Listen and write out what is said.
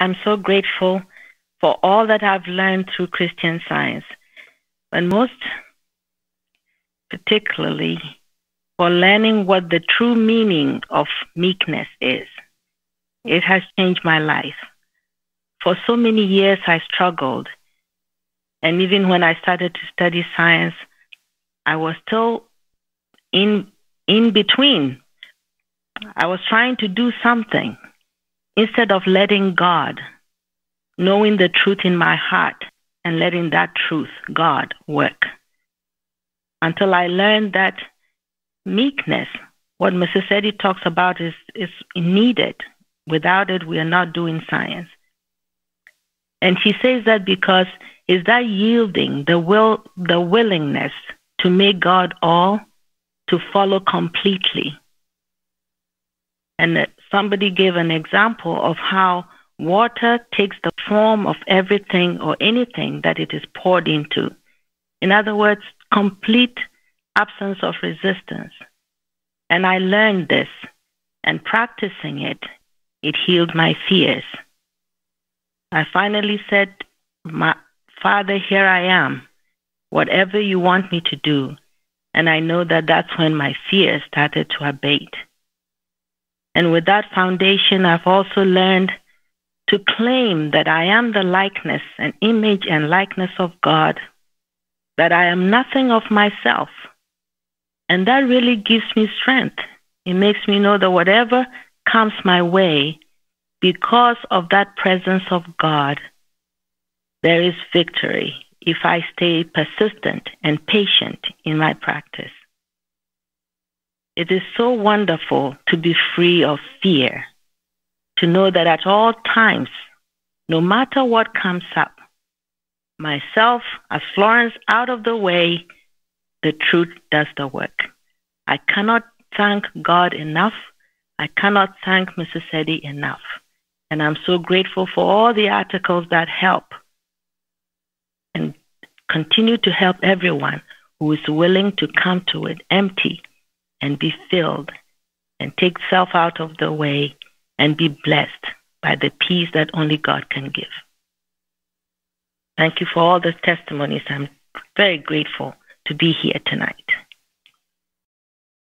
I'm so grateful for all that I've learned through Christian science, but most particularly for learning what the true meaning of meekness is. It has changed my life. For so many years, I struggled. And even when I started to study science, I was still in, in between. I was trying to do something instead of letting God, knowing the truth in my heart and letting that truth, God, work. Until I learned that meekness, what Mrs. Eddy talks about, is, is needed. Without it, we are not doing science. And she says that because is that yielding, the will, the willingness to make God all, to follow completely. And somebody gave an example of how water takes the form of everything or anything that it is poured into. In other words, complete absence of resistance. And I learned this, and practicing it, it healed my fears. I finally said, my, Father, here I am. Whatever you want me to do. And I know that that's when my fears started to abate. And with that foundation, I've also learned to claim that I am the likeness and image and likeness of God, that I am nothing of myself. And that really gives me strength. It makes me know that whatever comes my way, because of that presence of God, there is victory if I stay persistent and patient in my practice. It is so wonderful to be free of fear, to know that at all times, no matter what comes up, myself, as Florence, out of the way, the truth does the work. I cannot thank God enough. I cannot thank Mrs. Eddy enough. And I'm so grateful for all the articles that help and continue to help everyone who is willing to come to it empty and be filled and take self out of the way and be blessed by the peace that only God can give. Thank you for all the testimonies. I'm very grateful to be here tonight.